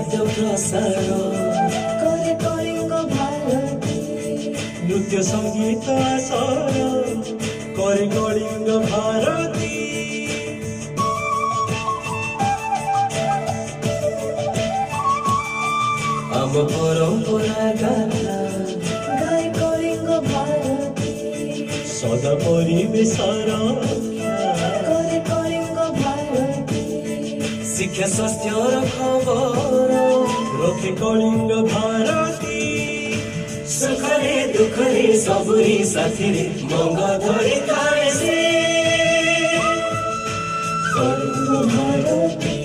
করে কলিঙ্গ ভারতী নৃত্য সঙ্গীত সর করে কলিঙ্গ ভারতী আম পরম্পরা গানা গায় কলিঙ্গ ভারতী সদা পরিবেশর ଶିକ୍ଷା ସ୍ୱାସ୍ଥ୍ୟର ଖବର ରଖେ କଳିଙ୍ଗ ଭାରତୀ ସୁଖରେ ଦୁଃଖରେ ସବୁରି ସାଥିରେ ମଙ୍ଗ ଧରି ଥାଏ ସେ କଳିଙ୍ଗ ଭାରତୀ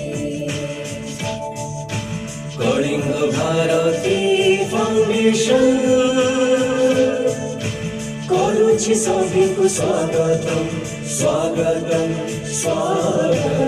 କଳିଙ୍ଗ ଭାରତୀ ଫାଉଣ୍ଡେସନ କରୁଛି ସଭିକୁ ସ୍ୱାଗତ ସ୍ୱାଗତ ସ୍ୱାଗତ